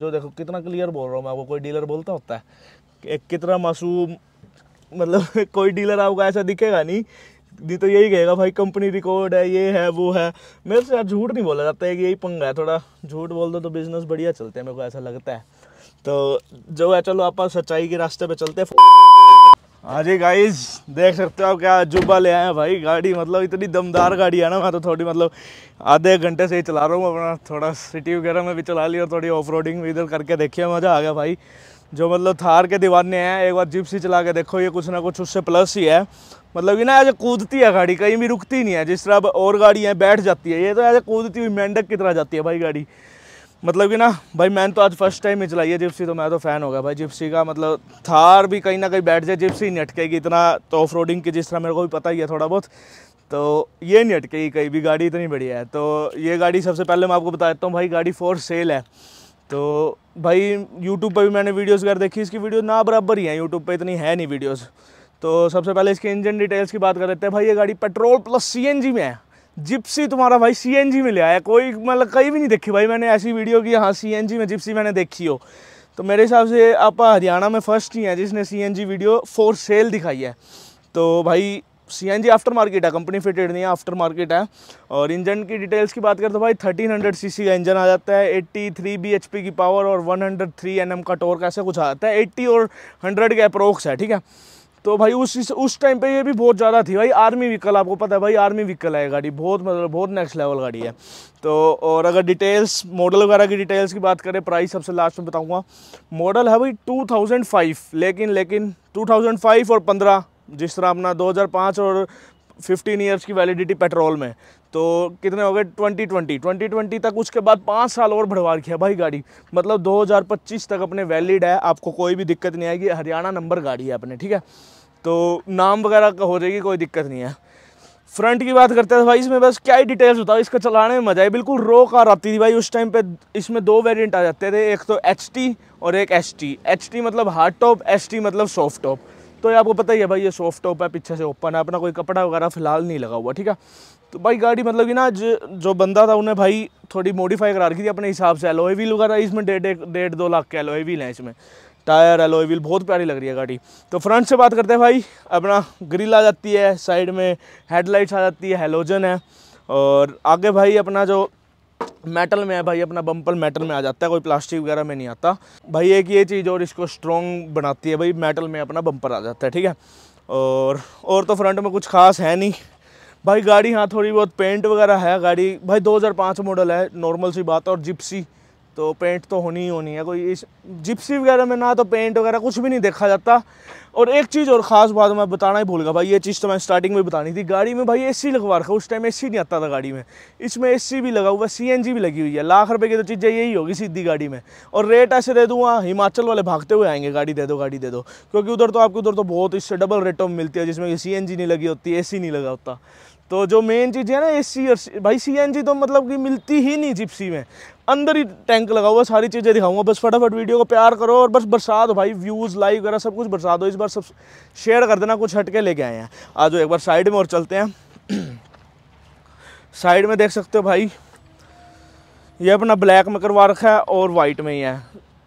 जो देखो कितना क्लियर बोल रहा हूँ मैं आपको, कोई डीलर बोलता होता है। एक कितना मासूम मतलब कोई डीलर आपको ऐसा दिखेगा नहीं नहीं तो यही कहेगा, भाई कंपनी रिकॉर्ड है, ये है, वो है। मेरे से यार झूठ नहीं बोला जाता है कि यही पंगा है, थोड़ा झूठ बोल दो तो बिज़नेस बढ़िया चलते हैं, मेरे को ऐसा लगता है। तो जो है, चलो, आप सच्चाई के रास्ते पे चलते हैं। हाँ जी गाइस देख सकते हो आप क्या जुब्बा ले आए हैं भाई गाड़ी मतलब इतनी दमदार गाड़ी है ना मैं तो थोड़ी मतलब आधे एक घंटे से ही चला रहा हूँ, अपना थोड़ा सिटी वगैरह में भी चला ली और थोड़ी ऑफ़ रोडिंग भी इधर करके देखिए, मज़ा आ गया भाई। जो मतलब थार के दीवाने हैं एक बार जिप्सी चला के देखो, ये कुछ ना कुछ उससे प्लस ही है। मतलब ये ना ऐसे कूदती है गाड़ी, कहीं भी रुकती नहीं है, जिस तरह अब और है बैठ जाती है, ये तो ऐसे कूदती हुई मेंढक की तरह जाती है भाई गाड़ी। मतलब कि ना, भाई मैंने तो आज फ़र्स्ट टाइम ही चलाई है जिप्सी तो मैं तो फ़ैन हो गया भाई। जिप्सी का मतलब थार भी कहीं ना कहीं बैठ जाए जिप्सी नहीं अटकेगी इतना तो ऑफ़ रोडिंग की, जिस तरह मेरे को भी पता ही है थोड़ा बहुत तो ये नहीं अटकेगी कहीं भी गाड़ी इतनी बढ़िया है। तो ये गाड़ी सबसे पहले मैं आपको बता देता हूँ भाई, गाड़ी फोर सेल है। तो भाई यूट्यूब पर भी मैंने वीडियोज़ वगैरह देखी, इसकी वीडियो ना बराबर ही है यूट्यूब पर इतनी है नहीं वीडियोज़ तो सबसे पहले इसके इंजन डिटेल्स की बात कर लेते हैं। भाई ये गाड़ी पेट्रोल प्लस सीएनजी में है। जिप्सी तुम्हारा भाई सीएनजी में ले आया। कोई मतलब कहीं भी नहीं देखी भाई मैंने ऐसी वीडियो की हाँ सीएनजी में जिप्सी मैंने देखी हो। तो मेरे हिसाब से आप हरियाणा में फ़र्स्ट ही हैं जिसने सीएनजी वीडियो फोर सेल दिखाई है। तो भाई C N G after market है कंपनी फिटेड नहीं है आफ्टर मार्केट है। और इंजन की डिटेल्स की बात करें तो भाई 1300 सीसी का इंजन आ जाता है 83 बीएचपी की पावर और 103 एनएम का टोर्क ऐसे कुछ आ जाता है। 80 और 100 के अप्रोक्स है, ठीक है? तो भाई उस उस टाइम पे ये भी बहुत ज़्यादा थी भाई। आर्मी व्हीकल आपको पता है भाई आर्मी व्हीकल है गाड़ी। बहुत मतलब बहुत नेक्स्ट लेवल गाड़ी है। तो और अगर डिटेल्स मॉडल वगैरह की डिटेल्स की बात करें प्राइस सबसे लास्ट में बताऊँगा। मॉडल है भाई 2005 लेकिन लेकिन 2005 और 15 जिस तरह अपना 2005 और 15 ईयर्स की वैलिडिटी पेट्रोल में। तो कितने हो गए? 2020 2020 तक उसके बाद पाँच साल और बढ़वा किया भाई गाड़ी। मतलब 2025 तक अपने वैलिड है। आपको कोई भी दिक्कत नहीं आएगी। हरियाणा नंबर गाड़ी है अपने, ठीक है? तो नाम वगैरह का हो जाएगी, कोई दिक्कत नहीं है। फ्रंट की बात करते हैं भाई इसमें बस क्या ही डिटेल्स होता है इसका चलाने में मज़ा है। बिल्कुल रो कार आती थी भाई, उस टाइम पे इसमें दो वेरिएंट आ जाते थे, एक तो एचटी और एक एच टी मतलब हार्ड टॉप एच मतलब सॉफ्ट टॉप तो ये आपको पता ही है भाई, ये सॉफ्ट टॉप है, पीछे से ओपन है, अपना कोई कपड़ा वगैरह फ़िलहाल नहीं लगा हुआ, ठीक है? तो भाई गाड़ी मतलब कि ना, जो बंदा था उन्हें भाई थोड़ी मॉडिफाई करा रखी थी अपने हिसाब से एलोए व्हील वगैरह इसमें डेढ़ डेढ़ दो लाख के एलोए व्हील हैं इसमें। टायर एलोए व्हील बहुत प्यारी लग रही है गाड़ी। तो फ्रंट से बात करते हैं भाई, अपना ग्रिल आ जाती है साइड में हेडलाइट्स आ जाती है हेलोजन है। और आगे भाई अपना जो मेटल में है भाई, अपना बम्पर मेटल में आ जाता है, कोई प्लास्टिक वगैरह में नहीं आता। भाई एक ये चीज़ और इसको स्ट्रॉन्ग बनाती है भाई मेटल में अपना बम्पर आ जाता है, ठीक है? और और तो फ्रंट में कुछ खास है नहीं। भाई गाड़ी हाँ थोड़ी बहुत पेंट वगैरह है, गाड़ी, भाई 2005 मॉडल है नॉर्मल सी बात है, और जिप्सी तो पेंट तो होनी ही होनी है। कोई इस जिप्सी वगैरह में ना तो पेंट वगैरह कुछ भी नहीं देखा जाता। और एक चीज़ और ख़ास बात मैं बताना ही भूल गया भाई, ये चीज़ तो मैं स्टार्टिंग में बतानी थी। गाड़ी में भाई एसी लगवा रखा, उस टाइम एसी नहीं आता था गाड़ी में। इसमें एसी भी लगा हुआ सी भी लगी हुई है। लाख रुपये की तो चीज़ें यही होगी सीधी गाड़ी में। और रेट ऐसे दे दूँगा हिमाचल वाले भागते हुए आएँगे, गाड़ी दे दो, गाड़ी दे दो। क्योंकि उधर तो आपको उधर तो बहुत इससे डबल रेटों में मिलती है, जिसमें सीएनजी नहीं लगी होती एसी नहीं लगा होता। तो जो मेन चीज़ है ना ए सी और भाई सीएनजी तो मतलब कि मिलती ही नहीं जिप्सी में। अंदर ही टैंक लगा हुआ, सारी चीज़ें दिखाऊँगा। बस फटाफट वीडियो को प्यार करो और बस बरसा दो भाई। व्यूज़ लाइक वगैरह सब कुछ बरसा दो इस बार सब शेयर कर देना, कुछ हटके लेके आए हैं। आज एक बार साइड में और चलते हैं। साइड में देख सकते हो भाई। ये अपना ब्लैक में करवा रखा है और वाइट में ही है।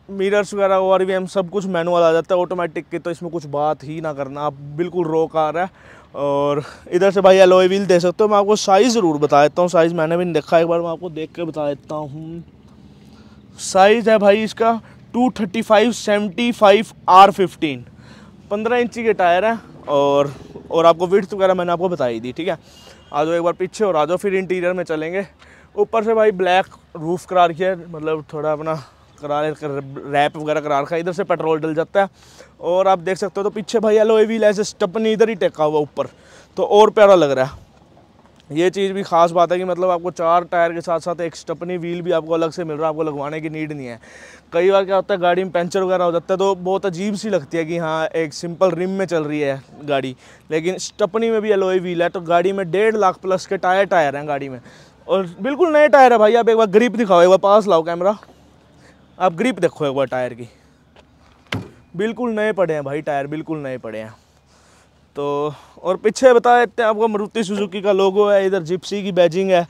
मिरर्स वगैरह और भी सब कुछ मैनुअल आ जाता है ऑटोमेटिक की तो इसमें कुछ बात ही ना करना। आप बिल्कुल रो कार है। और इधर से भाई एलोए व्हील दे सकते हो। मैं आपको साइज़ ज़रूर बता देता हूँ। साइज़ मैंने भी नहीं देखा। एक बार मैं आपको देख के बता देता हूँ। साइज़ है भाई इसका two thirty five seventy five R fifteen पंद्रह इंची के टायर हैं और और आपको विथ वगैरह मैंने आपको बताई दी, ठीक है? आ जाओ एक बार पीछे और आ जाओ, फिर इंटीरियर में चलेंगे। ऊपर से भाई ब्लैक रूफ करा रखी है। मतलब थोड़ा अपना करा रैप वगैरह करा रखा है। इधर से पेट्रोल डल जाता है। और आप देख सकते हो तो पीछे भाई एलो व्हील ऐसे स्टपनी इधर ही टेका हुआ ऊपर। तो और प्यारा लग रहा है। ये चीज़ भी खास बात है कि मतलब आपको चार टायर के साथ साथ एक स्टपनी व्हील भी आपको अलग से मिल रहा है, आपको लगवाने की नीड नहीं है। कई बार क्या होता है, गाड़ी में पंचर वगैरह हो जाता है तो बहुत अजीब सी लगती है कि हाँ एक सिंपल रिम में चल रही है गाड़ी। लेकिन स्टपनी में भी एलोए व्हील है तो गाड़ी में डेढ़ लाख प्लस के टायर टायर हैं गाड़ी में। और बिल्कुल नए टायर है भाई, आप एक बार ग्रिप दिखाओ, एक बार पास लाओ कैमरा आप ग्रिप देखो एक बार टायर की। बिल्कुल नए पड़े हैं भाई टायर बिल्कुल नए पड़े हैं। तो और पीछे बता देते हैं, आपको मारुति सुजुकी का लोगो है, इधर जिप्सी की बैजिंग है,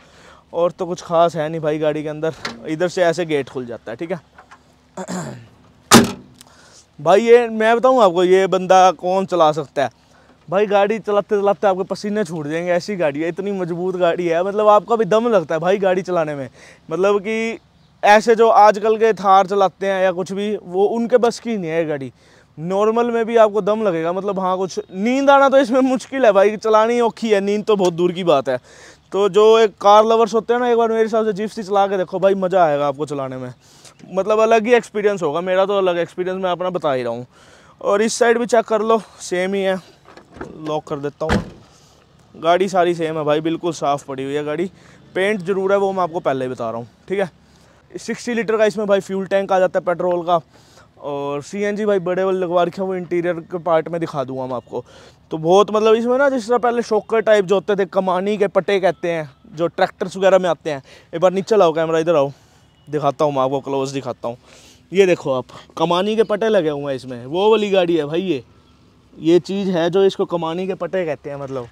और तो कुछ खास है नहीं भाई गाड़ी के अंदर। इधर से ऐसे गेट खुल जाता है, ठीक है? भाई ये, मैं बताऊँ आपको, ये बंदा कौन चला सकता है? भाई गाड़ी चलाते चलाते आपके पसीने छूट जाएँगे, ऐसी गाड़ी है, इतनी मज़बूत गाड़ी है मतलब आपका भी दम लगता है भाई गाड़ी चलाने में। मतलब कि ऐसे जो आजकल के थार चलाते हैं या कुछ भी, वो उनके बस की नहीं है गाड़ी। नॉर्मल में भी आपको दम लगेगा मतलब हाँ कुछ नींद आना तो इसमें मुश्किल है भाई, चलानी औखी है, नींद तो बहुत दूर की बात है। तो जो एक कार लवर्स होते हैं ना, एक बार मेरे हिसाब से जिप्सी चला के देखो भाई, मज़ा आएगा आपको चलाने में। मतलब अलग ही एक्सपीरियंस होगा, मेरा तो अलग एक्सपीरियंस मैं अपना बता ही रहा हूँ। और इस साइड भी चेक कर लो सेम ही है। लॉक कर देता हूँ। गाड़ी सारी सेम है भाई, बिल्कुल साफ़ पड़ी हुई है गाड़ी। पेंट ज़रूर है, वो मैं आपको पहले ही बता रहा हूँ, ठीक है? सिक्सटी लीटर का इसमें भाई फ्यूल टैंक आ जाता है पेट्रोल का। और सीएनजी भाई बड़े वाले लगवा रखे हैं, वो इंटीरियर के पार्ट में दिखा दूँगा मैं आपको। तो बहुत मतलब इसमें ना जिस तरह पहले शोकर टाइप जो होते थे, कमानी के पट्टे कहते हैं, जो ट्रैक्टर्स वगैरह में आते हैं। एक बार नीचे लाओ कैमरा इधर आओ। दिखाता हूँ मैं आपको क्लोज दिखाता हूँ। ये देखो आप, कमानी के पट्टे लगे हुए हैं इसमें। वो वाली गाड़ी है भाई ये। ये चीज़ है जो इसको कमानी के पट्टे कहते हैं मतलब।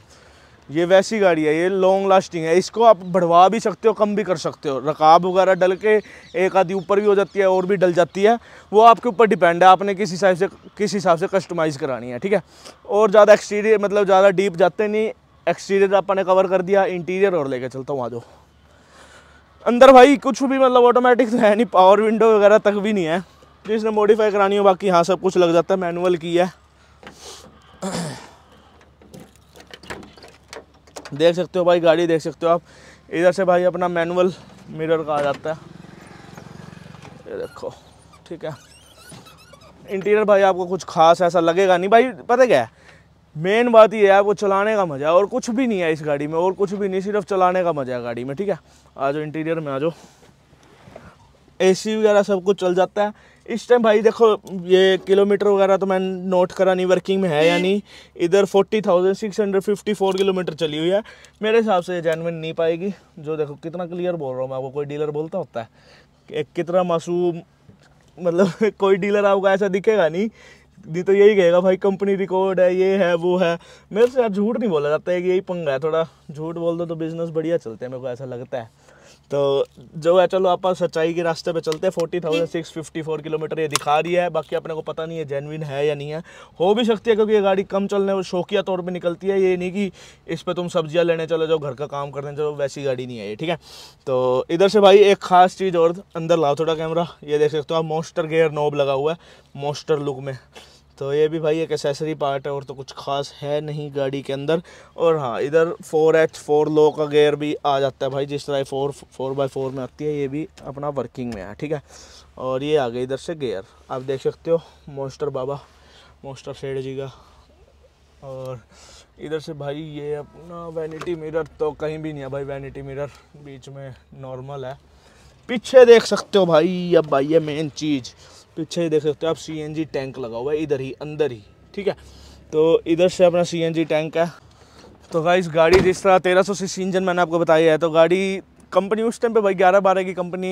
ये वैसी गाड़ी है, ये लॉन्ग लास्टिंग है। इसको आप बढ़वा भी सकते हो, कम भी कर सकते हो। रकाब वगैरह डल के एक आधी ऊपर भी हो जाती है, और भी डल जाती है। वो आपके ऊपर डिपेंड है, आपने किस हिसाब से, किस हिसाब से कस्टमाइज़ करानी है, ठीक है? और ज़्यादा एक्सटीरियर मतलब ज़्यादा डीप जाते नहीं। एक्सटीरियर आपने कवर कर दिया इंटीरियर और लेके चलता हूँ, आ जाओ। अंदर भाई, कुछ भी मतलब ऑटोमेटिक तो है नहीं पावर विंडो वगैरह तक भी नहीं है। जिसने मॉडिफाई करानी हो, बाकी हाँ सब कुछ लग जाता है मैनुअल की है। देख सकते हो भाई, गाड़ी देख सकते हो आप। इधर से भाई अपना मैनुअल मिरर का आ जाता है। ये देखो, ठीक है। इंटीरियर भाई, आपको कुछ खास ऐसा लगेगा नहीं। भाई, पता क्या है? मेन बात ये है, आपको चलाने का मज़ा है, और कुछ भी नहीं है इस गाड़ी में, और कुछ भी नहीं, सिर्फ़ चलाने का मज़ा है गाड़ी में, ठीक है। आ जाओ, इंटीरियर में आ जाओ। एसी वगैरह सब कुछ चल जाता है। इस टाइम भाई देखो, ये किलोमीटर वगैरह तो मैं नोट करा नहीं वर्किंग में है या नहीं। इधर forty thousand six hundred fifty four kilometre चली हुई है। मेरे हिसाब से जेनविन नहीं पाएगी। जो देखो, कितना क्लियर बोल रहा हूँ मैं आपको कोई डीलर बोलता होता है। एक कितना मासूम मतलब कोई डीलर आपको ऐसा दिखेगा नहीं। दी तो यही कहेगा, भाई कंपनी रिकॉर्ड है, ये है, वो है। मेरे से यार झूठ नहीं बोला जाता है कि यही पंगा है थोड़ा। झूठ बोल दो तो बिज़नेस बढ़िया चलते हैं, मेरे को ऐसा लगता है। तो जो है, चलो आप सच्चाई के रास्ते पे चलते हैं। Forty thousand six fifty four kilometre ये दिखा रही है। बाकी अपने को पता नहीं है जेनविन है या नहीं है। हो भी सकती है, क्योंकि ये गाड़ी कम चलने और शौकिया तौर पे निकलती है। ये नहीं कि इस पर तुम सब्ज़ियाँ लेने चलो जो घर का काम करने चलो, वैसी गाड़ी नहीं है ये, ठीक है? तो इधर से भाई एक खास चीज़ और अंदर लाओ थोड़ा कैमरा ये देख सकते हो आप मोस्टर गेयर नोब लगा हुआ है मोस्टर लुक में। तो ये भी भाई एक एसेसरी पार्ट है और तो कुछ खास है नहीं गाड़ी के अंदर। और हाँ इधर फोर एच फोर लो का गेयर भी आ जाता है भाई, जिस तरह फोर फोर बाई फोर में आती है, ये भी अपना वर्किंग में है, ठीक है? और ये आ गए इधर से गेयर आप देख सकते हो मोस्टर बाबा मोस्टर शेड जी का। और इधर से भाई ये अपना वैनिटी मिरर तो कहीं भी नहीं है भाई वैनिटी मिरर बीच में नॉर्मल है। पीछे देख सकते हो भाई, अब भाई ये मेन चीज़। पीछे ही देख सकते हो आप CNG टैंक लगा हुआ है, इधर ही, अंदर ही, ठीक है? तो इधर से अपना सीएनजी टैंक है। तो भाई गाड़ी जिस तरह तेरह सौ सी इंजन मैंने आपको बताया है तो गाड़ी कंपनी उस टाइम पे भाई ग्यारह बारह की कंपनी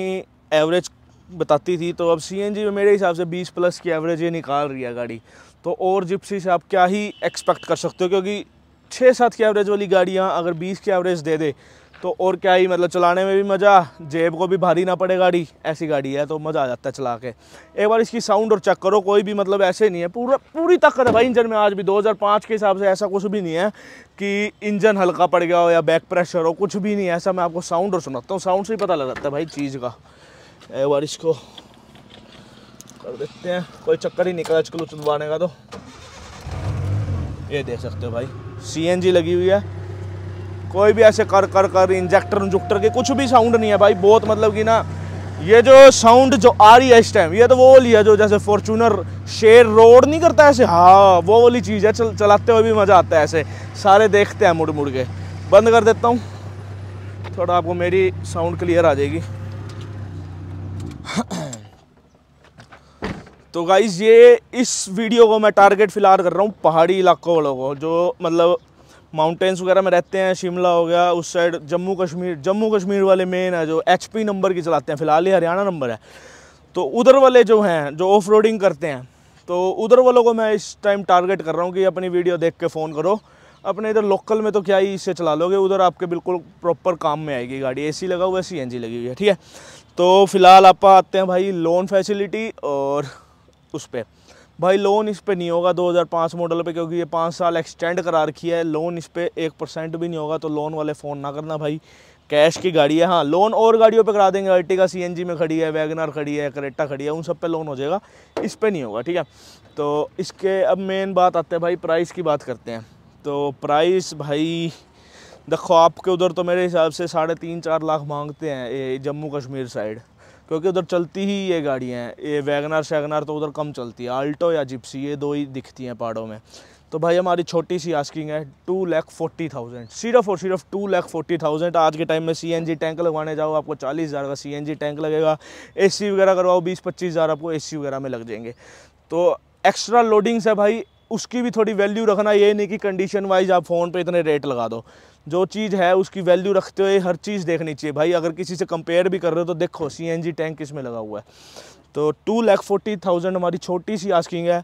एवरेज बताती थी तो अब सी एन में मेरे हिसाब से बीस प्लस की एवरेज ये निकाल रही है गाड़ी। तो और जिप्सी से आप क्या ही एक्सपेक्ट कर सकते हो, क्योंकि छः सात की एवरेज वाली गाड़ियाँ अगर बीस की एवरेज दे दे तो और क्या ही मतलब चलाने में भी मज़ा, जेब को भी भारी ना पड़े गाड़ी, ऐसी गाड़ी है तो मज़ा आ जाता है चला के एक बार इसकी साउंड और चेक करो, कोई भी मतलब ऐसे नहीं है, पूरा, पूरी ताकत है भाई इंजन में आज भी 2005 के हिसाब से ऐसा कुछ भी नहीं है कि इंजन हल्का पड़ गया हो या बैक प्रेशर हो, कुछ भी नहीं है, ऐसा मैं आपको साउंड और सुनाता हूँ, साउंड से ही पता लग जाता है भाई चीज़ का। एक बार इसको कर देते हैं, कोई चक्कर ही निकला आजकल उचलवाने का तो। ये देख सकते हो भाई सीएनजी लगी हुई है। कोई भी ऐसे कर कर कर इंजेक्टर इंजेक्टर के कुछ भी साउंड नहीं है भाई, बहुत मतलब कि ना, ये जो साउंड जो आ रही है इस टाइम ये तो वो लिया जो जैसे फॉर्चूनर शेर रोड नहीं करता ऐसे हाँ वो वाली चीज़ है, चल, चलाते हुए भी मज़ा आता है ऐसे, सारे देखते हैं मुड़ मुड़ के। बंद कर देता हूँ, थोड़ा आपको मेरी साउंड क्लियर आ जाएगी। तो गाइज़ ये इस वीडियो को मैं टारगेट फ़िलहाल कर रहा हूँ, पहाड़ी इलाकों वालों को, जो मतलब माउंटेन्स वगैरह में रहते हैं, शिमला हो गया, उस साइड जम्मू कश्मीर जम्मू कश्मीर वाले मेन है जो एचपी नंबर की चलाते हैं, फ़िलहाल ये हरियाणा नंबर है। तो उधर वाले जो हैं, जो ऑफ़ करते हैं तो उधर वालों को मैं इस टाइम टारगेट कर रहा हूँ कि अपनी वीडियो देख के फ़ोन करो। अपने इधर लोकल में तो क्या ही इससे चला लोगे, उधर आपके बिल्कुल प्रॉपर काम में आएगी गाड़ी। एसी लगा हुआ है सीएनजी लगी हुई है, ठीक है? तो फ़िलहाल आप आते हैं भाई लोन फैसिलिटी और उस पर भाई लोन इस पर नहीं होगा 2005 मॉडल पे क्योंकि ये पाँच साल एक्सटेंड करा रखी है। लोन इस पर एक परसेंट भी नहीं होगा तो लोन वाले फ़ोन ना करना भाई। कैश की गाड़ी है हाँ लोन और गाड़ियों पे करा देंगे। अर्टिका सी में खड़ी है वैगनर खड़ी है करेटा खड़ी है, उन सब पे लोन हो जाएगा। इस पर नहीं होगा, ठीक है? तो इसके अब मेन बात आते हैं भाई प्राइस की बात करते हैं। तो प्राइस भाई, देखो आपके उधर तो मेरे हिसाब से साढ़े तीन चार लाख मांगते हैं, ये जम्मू कश्मीर साइड क्योंकि उधर चलती ही ये गाड़ियाँ हैं। ये वैगनार, शैगनार तो उधर कम चलती है। आल्टो या जिप्सी, ये दो ही दिखती हैं पहाड़ों में। तो भाई हमारी छोटी सी आस्किंग है टू लैख फोर्टी थाउज़ेंड सिर्फ़ और सिर्फ़ टू लैख फोर्टी थाउज़ेंड आज के टाइम में सी एन जी टैंक लगवाने जाओ, आपको चालीस हज़ार का सी एन जी टैंक लगेगा। ए सी वगैरह करवाओ, बीस पच्चीस हज़ार आपको ए सी वगैरह में लग जाएँगे। तो एक्स्ट्रा लोडिंग्स है भाई, उसकी भी थोड़ी वैल्यू रखना, ये नहीं कि कंडीशन वाइज आप फ़ोन पे इतने रेट लगा दो। जो चीज़ है, उसकी वैल्यू रखते हुए हर चीज़ देखनी चाहिए। भाई, अगर किसी से कंपेयर भी कर रहे हो तो देखो सीएनजी टैंक किसमें लगा हुआ है। तो टू लैख फोर्टी थाउज़ेंड हमारी छोटी सी आस्किंग है।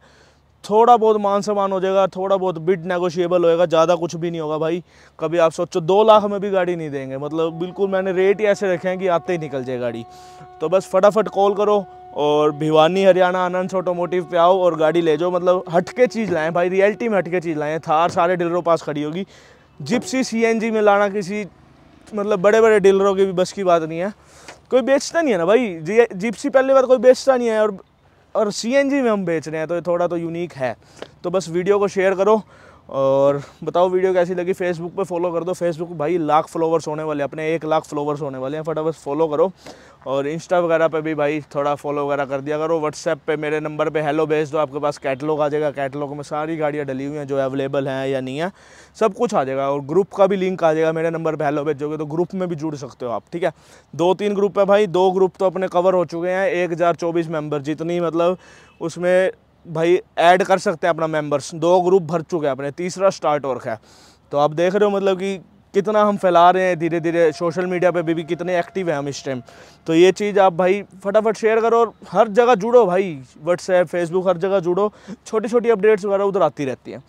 थोड़ा बहुत मान सम्मान हो जाएगा, थोड़ा बहुत बिड नेगोशिएबल होएगा, ज़्यादा कुछ भी नहीं होगा भाई। कभी आप सोचो, दो लाख में भी गाड़ी नहीं देंगे। मतलब बिल्कुल मैंने रेट ही ऐसे रखे हैं कि आते ही निकल जाए गाड़ी। तो बस फटाफट कॉल करो और भिवानी, हरियाणा, आनंद ऑटोमोटिव पे आओ और गाड़ी ले जाओ। मतलब हटके चीज़ लाएँ भाई रियलिटी में हटके चीज़ लाएँ। थार सारे डीलरों पास खड़ी होगी। जिप्सी सीएनजी में लाना किसी मतलब बड़े बड़े डीलरों की भी बस की बात नहीं है। कोई बेचता नहीं है ना भाई? जिप्सी पहली बार कोई बेचता नहीं है और और सीएनजी में हम बेच रहे हैं तो ये थोड़ा तो यूनिक है। तो बस वीडियो को शेयर करो। और बताओ वीडियो कैसी लगी? फेसबुक पे फॉलो कर दो। फेसबुक भाई लाख फॉलोवर्स होने वाले अपने एक लाख फॉलोवर्स होने वाले हैं। फटाफट फॉलो करो। और इंस्टा वगैरह पे भी भाई थोड़ा फॉलो वगैरह कर दिया करो। व्हाट्सएप पे मेरे नंबर पे हेलो भेज दो। आपके पास कैटलॉग आ जाएगा। कैटलॉग में सारी गाड़ियाँ डली हुई हैं जो अवेलेबल हैं या नहीं है। सब कुछ आ जाएगा और ग्रुप का भी लिंक आ जाएगा मेरे नंबर पर हेलो भेजोगे तो ग्रुप में भी जुड़ सकते हो आप, ठीक है? दो तीन ग्रुप है भाई। दो ग्रुप तो अपने कवर हो चुके हैं। एक हज़ार जितनी मतलब उसमें भाई ऐड कर सकते हैं अपना मेंबर्स दो ग्रुप भर चुके हैं अपने। तीसरा स्टार्ट वर्क है। तो आप देख रहे हो मतलब कि कितना हम फैला रहे हैं धीरे धीरे सोशल मीडिया पे भी, भी कितने एक्टिव हैं हम इस टाइम तो ये चीज़ आप भाई फटाफट शेयर करो और हर जगह जुड़ो भाई। व्हाट्सएप फेसबुक हर जगह जुड़ो। छोटी छोटी अपडेट्स वगैरह उधर आती रहती हैं।